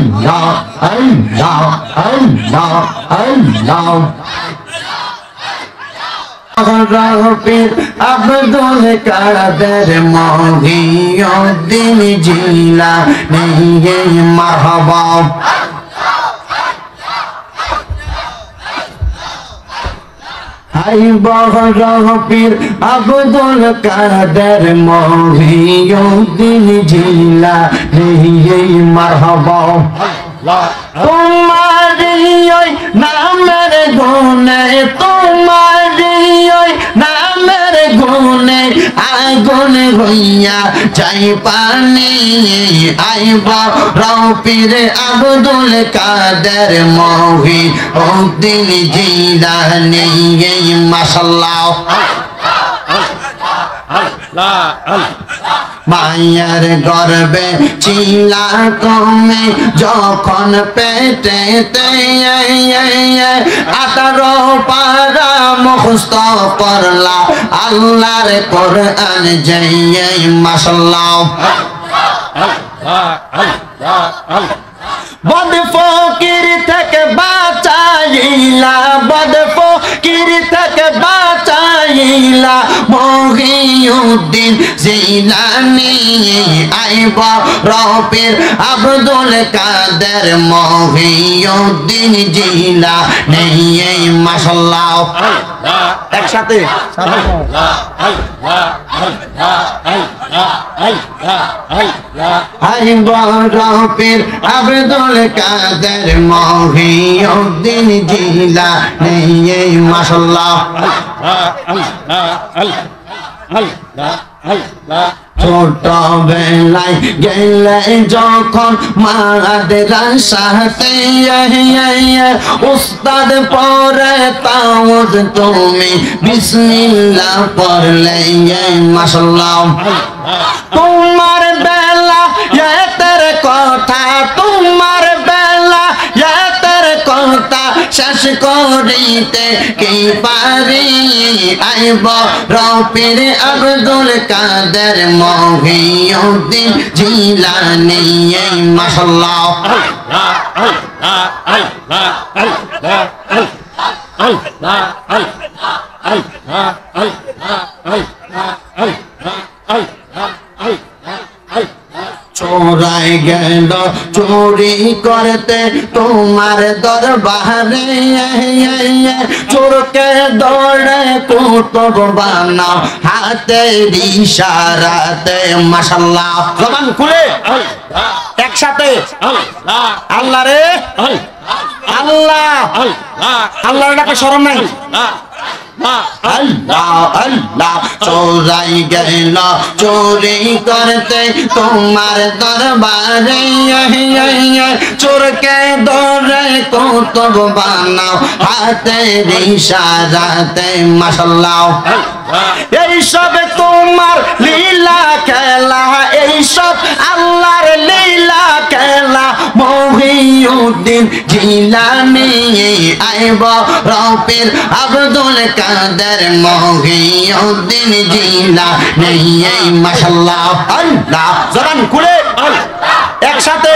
আল্লাহ Allah, Allah, Allah. রফির Abdul কাদের মহিউদ্দিন জিলা নেই মারহাবা হাই পীর আব্দুল কাদের মহিউদ্দিন জিলা। নেই মারহাবা। তোমার নামের গুণে তোমারি ওই নামের গুণে আগুন হইয়া যাই পানি। আইব রফির আব্দুল কাদের মহি উদ্দিন জিলানি মাসাল্লাহ মায়ের গর্বে চিলা কমে যখন পেটে আঠারো পারা মুখস্ত করলা আল্লাহর কোরআন জয় মাসাল্লাহ বদ ফকির থেকে বাঁচাইলা বদ ফকির থেকে বাঁচাইলা মহিউদ্দিন জিলানি। আইব রবের আব্দুল কাদের মহিউদ্দিন জিলা নেই মাসাল্লাহ একসাথে। রফির আব্দুল কাদের মহিউদ্দিন জিলা নেই মাসাল্লাহ ছোট বেলায় গেলে যখন মাদ্রাসাতে উস্তাদ পরে তাওজ তুমি বিসমিল্লাহ পড়লে মাসাল্লাহ তোমার করিতে কি পারি? আইব রফির আব্দুল কাদের মহিউদ্দিন জিলানি মাসাল্লাহ চোরাই গেল, চুরি করতে তোমার দরবারে। চোরকে দৌড়ে কুতুব বানাও, হাতে ইশারাতে মাশাল্লাহ জবান খুলে। একসাথে। আল্লাহ রে। আল্লাহ। আল্লাহর ডাকে শরম নাই। আল্লাহ আল্লাহ চোরাই গেল চোরি করতে তোমার দরবারে। চোরকে দরে কৌতুক বানাও হাতে ইশারাতে মাসাল্লাহ এইসব তোমার লীলা খেলা এইসব মহিউদ্দিন জিলানি আইব রফির আব্দুল কাদের মহিউদ্দিন জিলা নেই মাশাল্লাহ আল্লাহ জবান খুলে একসাথে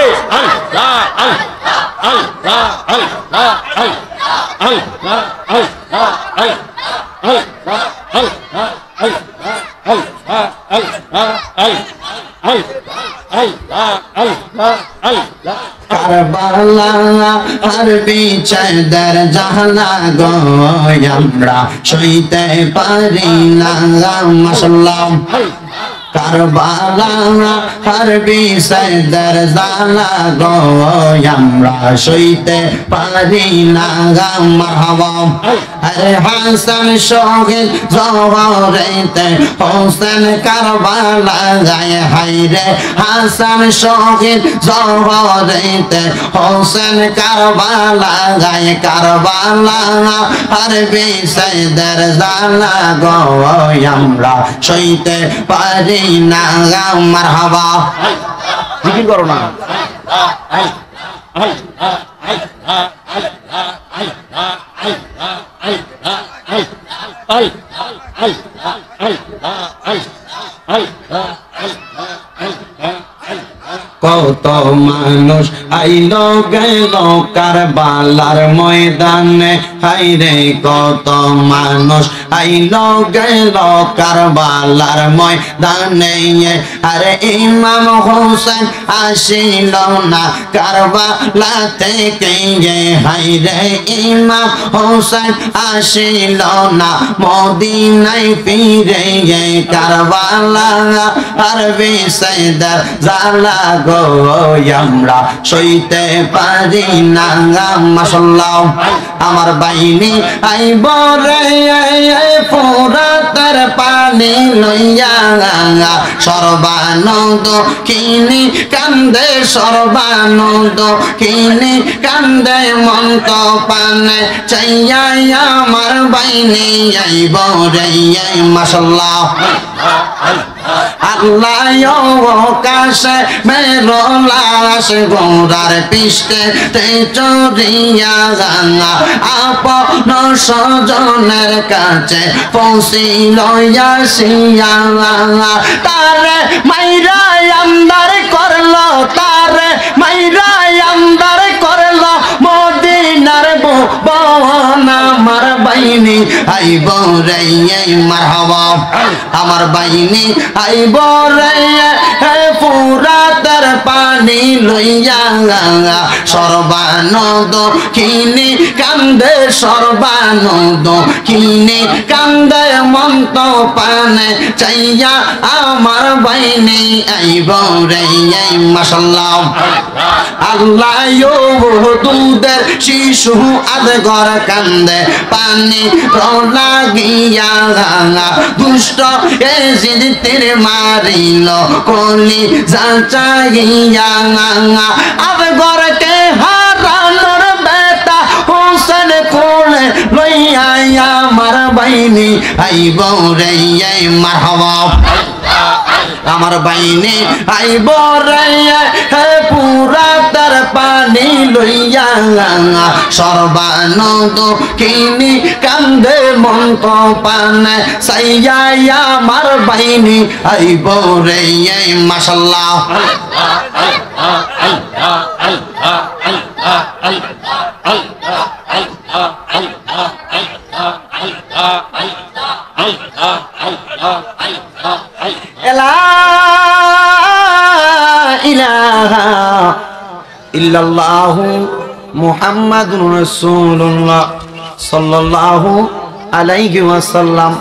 কারবালা আর বিচার জাহানা গো আমরা সইতে পারি না মাসাল্লাহ কারবালা আর বিচার জানা গো, আমরা সইতে পারি না মারহাবা। আরে হাসান শহীদ জহরেতে হোসেন কারবালা গায়ে হাইরে হাসান শহীদ জহরেতে হোসেন কারবালা গায়ে, কারবালা আর বিষয়দের জানা গো, আমরা সইতে পারি না মারহাবা। জিকির করো না। কত মানুষ আইল গেল কারবালার ময়দানে। হাইরে কত মানুষ কারবালার ময়দানে। আরে ইমাম হোসেন আসিল না কারবালা থেকে। হাইরে ইমাম হোসেন আসিল না মদিনায় ফিরে। কারবালা আর বিষয়দার জালা গো, আমরা সইতে পারি না। মাসাল্লাহ আমার বাইনি আইব রে ফোরাতার পানি লইয়া সর্বানন্দ কিনি কান্দে সর্বানন্দ কিনি কান্দে মন্ত পানে চাইয়া আমার বাইনি আইব রে মাসাল্লাহ আল্লাহ কাশে মেরো লাশ গোড়ার পিষ্টে তে চড়িয়া গাঙা আপন সজনের কাছে পৌঁছিল আসিয়া তারে মাইরা আন্দার করল, তারে মাইরা আন্দার করল। বন আমার বাইনি আইব রাইয়াই মারহাবা। আমার বাইনি আইব রাইয়া হে পুরা পানি লইয়া সর্বানন্দ কিনি কান্দে সর্বানন্দ কিনে কান্দে মন্ত পানে চাইয়া আমার বাইনি আইব রে মাসাল্লাহ আল্লাহ দুধের শিশু আদ ঘর কান্দে, পানি লাগিয়া দুষ্ট এ জিদিতের মারিল, কলি যাচাইয়া আবে ঘরকে হারানোর বেতা হোসেন কোলে লইয়া আমার বাইনি আইব রে মারহাবা। আমার বাইনি আইব রে হে পুরা তার পানি লইয়া সর্বানন্দ কিনি কান্দে মন্ত পানে সাইয়া আমার বাইনি আইব রে মাসাল্লাহ ইলাহা ইল্লাল্লাহু মুহাম্মাদুর রাসূলুল্লাহ সাল্লাল্লাহু আলাইহি ওয়াসাল্লাম।